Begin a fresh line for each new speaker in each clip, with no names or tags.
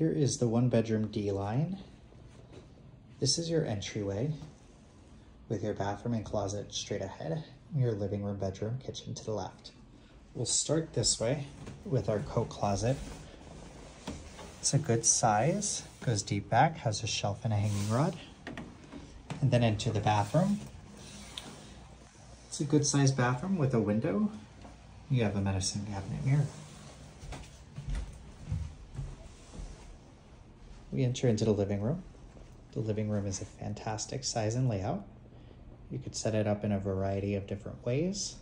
Here is the one bedroom D-line. This is your entryway with your bathroom and closet straight ahead, your living room, bedroom, kitchen to the left. We'll start this way with our coat closet. It's a good size, goes deep back, has a shelf and a hanging rod. And then into the bathroom. It's a good sized bathroom with a window. You have a medicine cabinet mirror. We enter into the living room. The living room is a fantastic size and layout. You could set it up in a variety of different ways.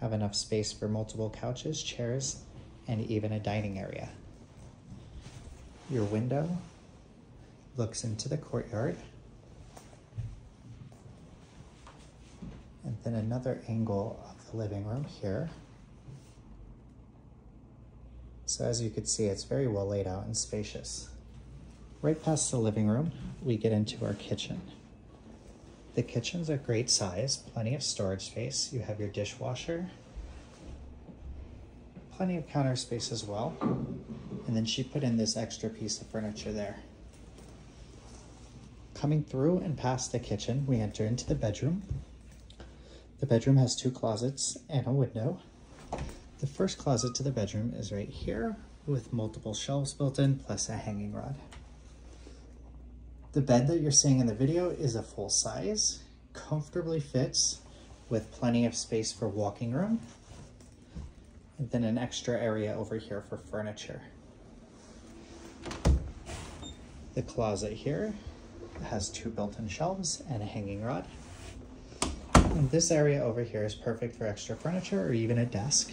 Have enough space for multiple couches, chairs, and even a dining area. Your window looks into the courtyard. And then another angle of the living room here. So as you can see, it's very well laid out and spacious. Right past the living room, we get into our kitchen. The kitchen's a great size, plenty of storage space. You have your dishwasher, plenty of counter space as well. And then she put in this extra piece of furniture there. Coming through and past the kitchen, we enter into the bedroom. The bedroom has two closets and a window. The first closet to the bedroom is right here with multiple shelves built in plus a hanging rod. The bed that you're seeing in the video is a full size, comfortably fits with plenty of space for walking room, and then an extra area over here for furniture. The closet here has two built-in shelves and a hanging rod. And this area over here is perfect for extra furniture or even a desk.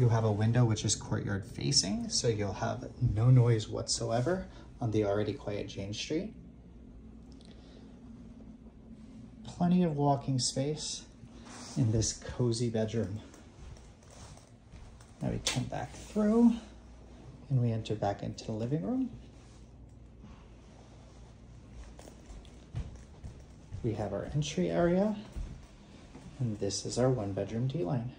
You have a window which is courtyard facing, so you'll have no noise whatsoever on the already quiet Jane Street. Plenty of walking space in this cozy bedroom. Now we come back through and we enter back into the living room. We have our entry area and this is our one bedroom D-line.